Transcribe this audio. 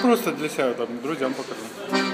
просто для себя, там, друзьям покажу.